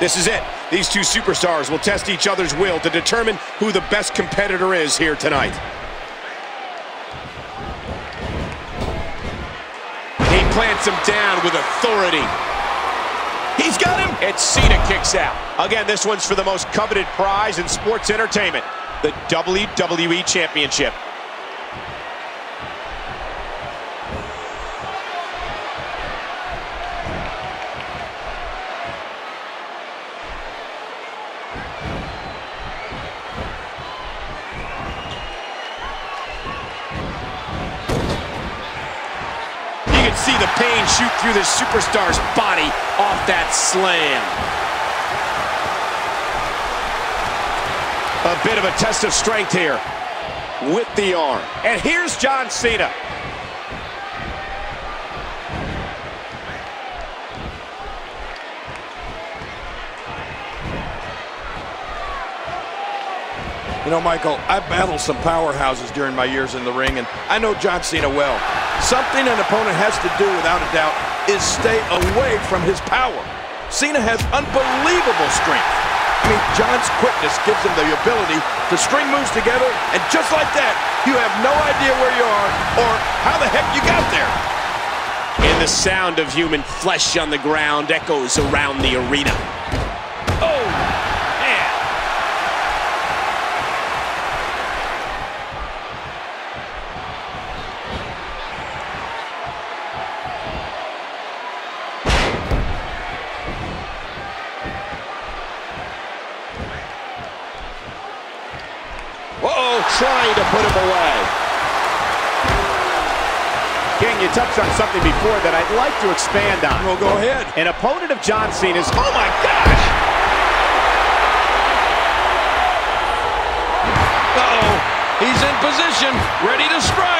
This is it. These two superstars will test each other's will to determine who the best competitor is here tonight. He plants him down with authority. He's got him. And Cena kicks out. Again, this one's for the most coveted prize in sports entertainment, the WWE Championship. See the pain shoot through this superstar's body off that slam. A bit of a test of strength here with the arm. And here's John Cena. You know, Michael, I battled some powerhouses during my years in the ring, and I know John Cena well. Something an opponent has to do, without a doubt, is stay away from his power. Cena has unbelievable strength. I mean, John's quickness gives him the ability to string moves together, and just like that, you have no idea where you are or how the heck you got there. And the sound of human flesh on the ground echoes around the arena. Trying to put him away. King, you touched on something before that I'd like to expand on. Well, go ahead. An opponent of John Cena's, oh my gosh! Uh-oh, he's in position, ready to strike.